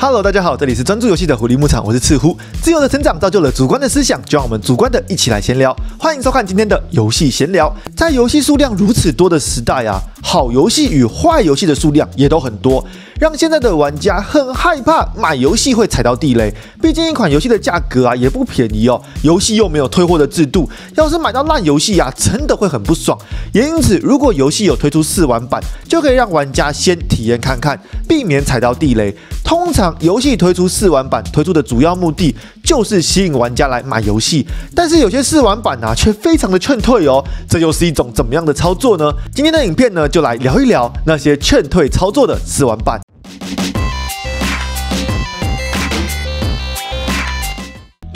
Hello，大家好，这里是专注游戏的狐狸牧场，我是赤狐。自由的成长造就了主观的思想，就让我们主观的一起来闲聊。欢迎收看今天的游戏闲聊。在游戏数量如此多的时代啊，好游戏与坏游戏的数量也都很多，让现在的玩家很害怕买游戏会踩到地雷。毕竟一款游戏的价格啊也不便宜哦，游戏又没有退货的制度，要是买到烂游戏啊，真的会很不爽。也因此，如果游戏有推出试玩版，就可以让玩家先体验看看，避免踩到地雷。通常游戏推出试玩版推出的主要目的就是吸引玩家来买游戏，但是有些试玩版啊却非常的劝退哦，这又是一种怎么样的操作呢？今天的影片呢就来聊一聊那些劝退操作的试玩版。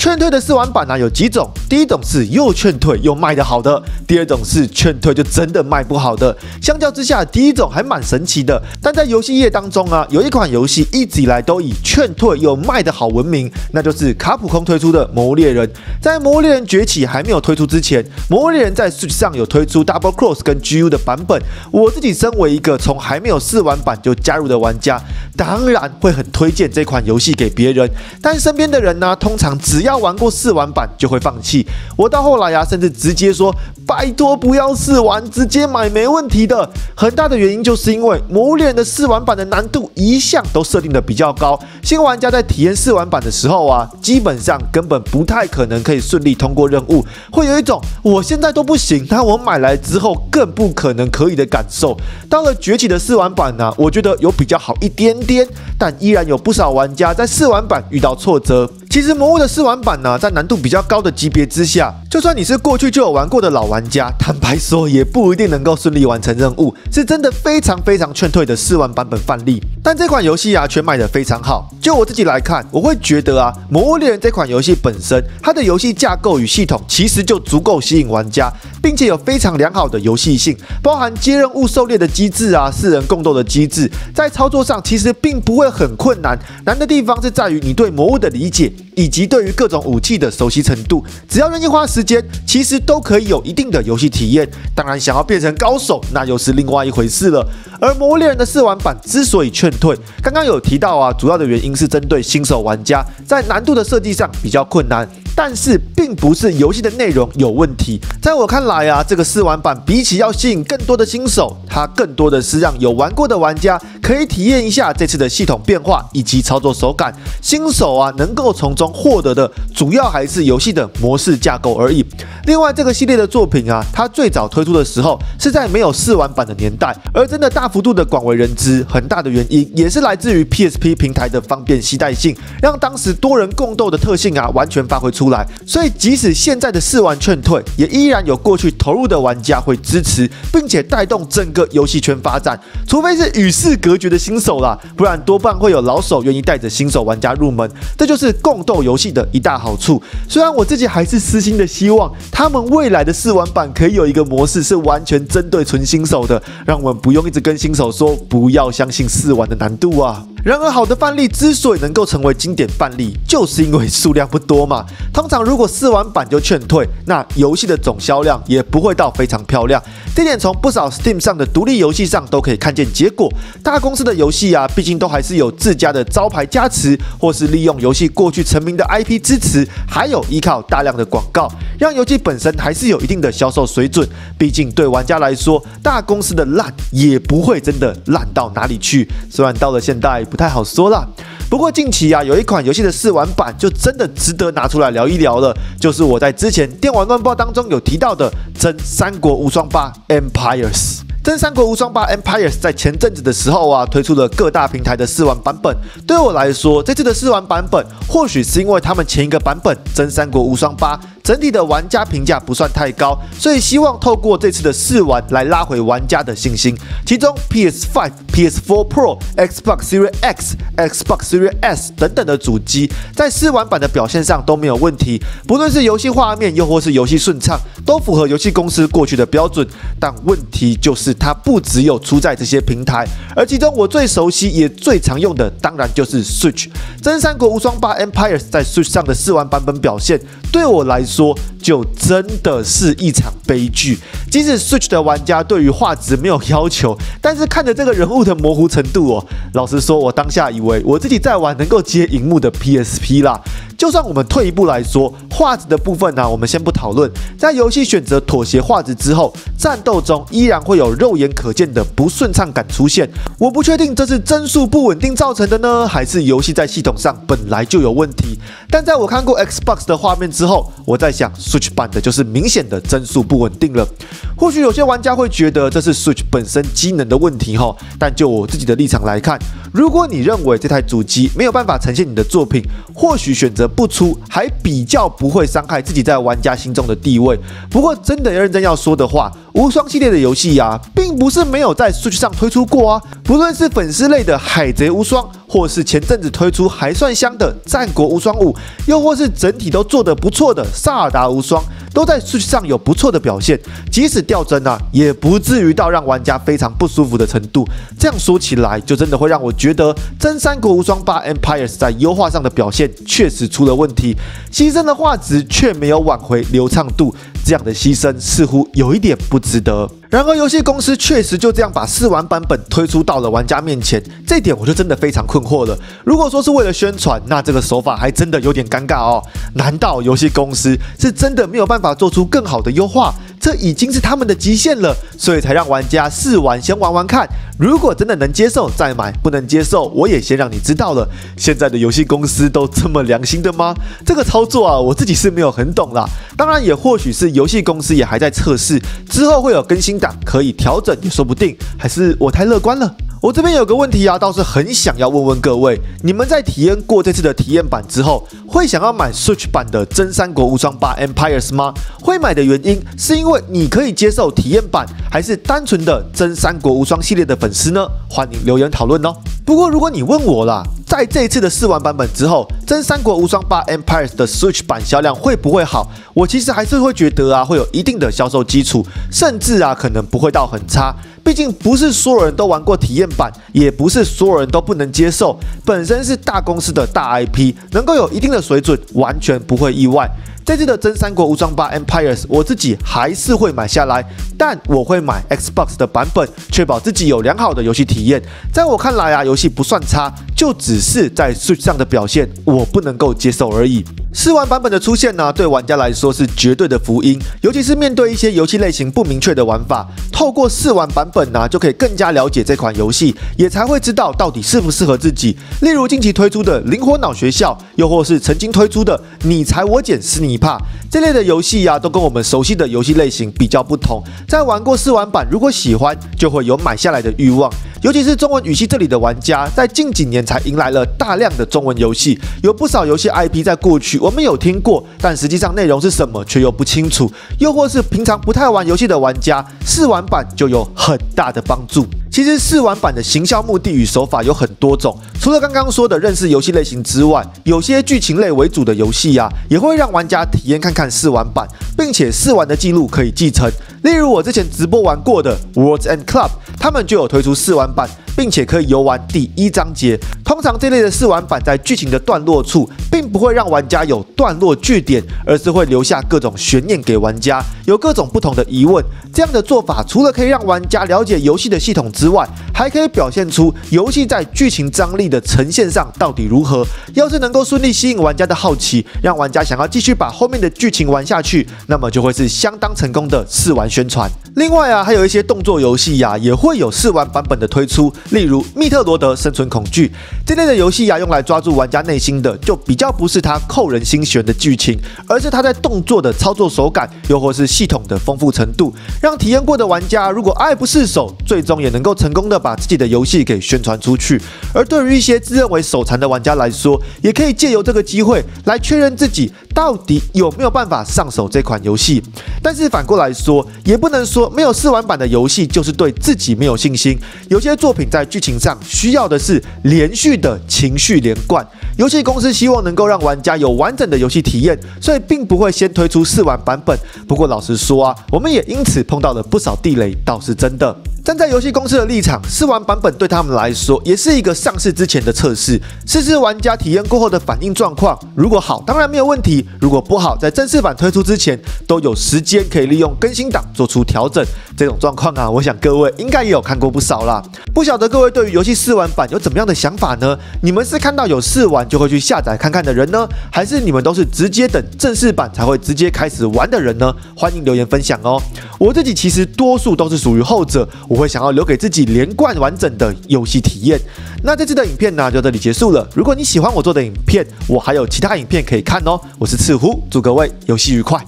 劝退的试玩版呢有几种，第一种是又劝退又卖得好的，第二种是劝退就真的卖不好的。相较之下，第一种还蛮神奇的。但在游戏业当中啊，有一款游戏一直以来都以劝退又卖得好闻名，那就是卡普空推出的《魔物猎人》。在《魔物猎人崛起》还没有推出之前，《魔物猎人》在 Switch 上有推出 Double Cross 跟 GU 的版本。我自己身为一个从还没有试玩版就加入的玩家，当然会很推荐这款游戏给别人。但身边的人呢，通常只要要玩过试玩版就会放弃，我到后来呀，甚至直接说拜托不要试玩，直接买没问题的。很大的原因就是因为《魔物猎》的试玩版的难度一向都设定的比较高，新玩家在体验试玩版的时候啊，基本上根本不太可能可以顺利通过任务，会有一种我现在都不行，那我买来之后更不可能可以的感受。到了崛起的试玩版呢，我觉得有比较好一点点，但依然有不少玩家在试玩版遇到挫折。其实魔物的试玩版呢，在难度比较高的级别之下，就算你是过去就有玩过的老玩家，坦白说也不一定能够顺利完成任务，是真的非常非常劝退的试玩版本范例。但这款游戏啊，却卖得非常好。就我自己来看，我会觉得啊，《魔物猎人》这款游戏本身，它的游戏架构与系统其实就足够吸引玩家，并且有非常良好的游戏性，包含接任务、狩猎的机制啊，四人共斗的机制，在操作上其实并不会很困难。难的地方是在于你对魔物的理解。以及对于各种武器的熟悉程度，只要愿意花时间，其实都可以有一定的游戏体验。当然，想要变成高手，那又是另外一回事了。而《魔物猎人》的试玩版之所以劝退，刚刚有提到啊，主要的原因是针对新手玩家，在难度的设计上比较困难。但是并不是游戏的内容有问题，在我看来啊，这个试玩版比起要吸引更多的新手，它更多的是让有玩过的玩家可以体验一下这次的系统变化以及操作手感。新手啊，能够从中获得的主要还是游戏的模式架构而已。另外，这个系列的作品啊，它最早推出的时候是在没有试玩版的年代，而真的大幅度的广为人知，很大的原因也是来自于 PSP 平台的方便携带性，让当时多人共斗的特性啊完全发挥出。来，所以即使现在的试玩劝退，也依然有过去投入的玩家会支持，并且带动整个游戏圈发展。除非是与世隔局的新手啦，不然多半会有老手愿意带着新手玩家入门。这就是共斗游戏的一大好处。虽然我自己还是私心的希望，他们未来的试玩版可以有一个模式是完全针对纯新手的，让我们不用一直跟新手说不要相信试玩的难度啊。然而，好的范例之所以能够成为经典范例，就是因为数量不多嘛。通常，如果试完版就劝退，那游戏的总销量也不会到非常漂亮。这点从不少 Steam 上的独立游戏上都可以看见结果。大公司的游戏啊，毕竟都还是有自家的招牌加持，或是利用游戏过去成名的 IP 支持，还有依靠大量的广告，让游戏本身还是有一定的销售水准。毕竟对玩家来说，大公司的烂也不会真的烂到哪里去。虽然到了现代。不太好说了。不过近期啊，有一款游戏的试玩版就真的值得拿出来聊一聊了，就是我在之前电玩乱报当中有提到的《真三国无双八 Empires》。《真三国无双八 Empires》在前阵子的时候啊，推出了各大平台的试玩版本。对我来说，这次的试玩版本或许是因为他们前一个版本《真三国无双八》。整体的玩家评价不算太高，所以希望透过这次的试玩来拉回玩家的信心。其中 PS5、PS4 Pro、Xbox Series X、Xbox Series S 等等的主机在试玩版的表现上都没有问题，不论是游戏画面又或是游戏顺畅，都符合游戏公司过去的标准。但问题就是它不只有出在这些平台，而其中我最熟悉也最常用的，当然就是 Switch。真三国无双八 Empires 在 Switch 上的试玩版本表现，对我来说。说，就真的是一场悲剧。即使 Switch 的玩家对于画质没有要求，但是看着这个人物的模糊程度哦，老实说，我当下以为我自己在玩能够接荧幕的 PSP 啦。就算我们退一步来说，画质的部分呢，我们先不讨论。在游戏选择妥协画质之后，战斗中依然会有肉眼可见的不顺畅感出现。我不确定这是帧数不稳定造成的呢，还是游戏在系统上本来就有问题。但在我看过 Xbox 的画面之后，我在想 Switch 版的就是明显的帧数不稳定了。或许有些玩家会觉得这是 Switch 本身机能的问题哈，但就我自己的立场来看，如果你认为这台主机没有办法呈现你的作品，或许选择。不出还比较不会伤害自己在玩家心中的地位。不过真的要认真要说的话，无双系列的游戏呀，并不是没有在数据上推出过啊。不论是粉丝类的海贼无双，或是前阵子推出还算香的战国无双五，又或是整体都做得不错的萨尔达无双。都在数据上有不错的表现，即使掉帧啊，也不至于到让玩家非常不舒服的程度。这样说起来，就真的会让我觉得《真三国无双八 Empires》在优化上的表现确实出了问题，牺牲的画质却没有挽回流畅度，这样的牺牲似乎有一点不值得。然而，游戏公司确实就这样把试玩版本推出到了玩家面前，这点我就真的非常困惑了。如果说是为了宣传，那这个手法还真的有点尴尬哦。难道游戏公司是真的没有办法做出更好的优化？这已经是他们的极限了，所以才让玩家试玩先玩玩看。如果真的能接受再买，不能接受我也先让你知道了。现在的游戏公司都这么良心的吗？这个操作啊，我自己是没有很懂啦。当然，也或许是游戏公司也还在测试，之后会有更新档可以调整也说不定。还是我太乐观了？我这边有个问题啊，倒是很想要问问各位：你们在体验过这次的体验版之后，会想要买 Switch 版的《真三国无双八 Empires》吗？会买的原因是因为你可以接受体验版，还是单纯的《真三国无双》系列的粉丝呢？欢迎留言讨论哦。不过如果你问我啦，在这一次的试玩版本之后，《真三国无双八 Empires》的 Switch 版销量会不会好？我其实还是会觉得啊，会有一定的销售基础，甚至啊，可能不会到很差。毕竟不是所有人都玩过体验版，也不是所有人都不能接受。本身是大公司的大 IP，能够有一定的水准，完全不会意外。这次的真三国无双八 Empires，我自己还是会买下来，但我会买 Xbox 的版本，确保自己有良好的游戏体验。在我看来啊，游戏不算差，就只是在数据上的表现我不能够接受而已。试玩版本的出现呢，对玩家来说是绝对的福音，尤其是面对一些游戏类型不明确的玩法，透过试玩版本呢，就可以更加了解这款游戏，也才会知道到底适不适合自己。例如近期推出的灵活脑学校，又或是曾经推出的你踩我捡是你怕这类的游戏呀，都跟我们熟悉的游戏类型比较不同。在玩过试玩版，如果喜欢，就会有买下来的欲望。尤其是中文语系这里的玩家，在近几年才迎来了大量的中文游戏，有不少游戏 IP 在过去我们有听过，但实际上内容是什么却又不清楚，又或是平常不太玩游戏的玩家，试玩版就有很大的帮助。其实试玩版的行销目的与手法有很多种，除了刚刚说的认识游戏类型之外，有些剧情类为主的游戏啊，也会让玩家体验看看试玩版，并且试玩的记录可以继承。例如我之前直播玩过的 Words and Club，他们就有推出试玩版，并且可以游玩第一章节。通常这类的试玩版在剧情的段落处，并不会让玩家有段落据点，而是会留下各种悬念给玩家，有各种不同的疑问。这样的做法，除了可以让玩家了解游戏的系统之外，还可以表现出游戏在剧情张力的呈现上到底如何。要是能够顺利吸引玩家的好奇，让玩家想要继续把后面的剧情玩下去，那么就会是相当成功的试玩。宣传。另外啊，还有一些动作游戏呀，也会有试玩版本的推出。例如《密特罗德生存恐惧》这类的游戏呀，用来抓住玩家内心的，就比较不是它扣人心弦的剧情，而是它在动作的操作手感，又或是系统的丰富程度，让体验过的玩家如果爱不释手，最终也能够成功的把自己的游戏给宣传出去。而对于一些自认为手残的玩家来说，也可以借由这个机会来确认自己到底有没有办法上手这款游戏。但是反过来说，也不能说没有试玩版的游戏就是对自己没有信心。有些作品在剧情上需要的是连续的情绪连贯，游戏公司希望能够让玩家有完整的游戏体验，所以并不会先推出试玩版本。不过老实说啊，我们也因此碰到了不少地雷，倒是真的。站在游戏公司的立场，试玩版本对他们来说也是一个上市之前的测试，试试玩家体验过后的反应状况。如果好，当然没有问题；如果不好，在正式版推出之前，都有时间可以利用更新档做出调整。这种状况啊，我想各位应该也有看过不少啦。不晓得各位对于游戏试玩版有怎么样的想法呢？你们是看到有试玩就会去下载看看的人呢，还是你们都是直接等正式版才会直接开始玩的人呢？欢迎留言分享哦。我自己其实多数都是属于后者，我会想要留给自己连贯完整的游戏体验。那这次的影片呢，就到这里结束了。如果你喜欢我做的影片，我还有其他影片可以看哦。我是赤狐，祝各位游戏愉快。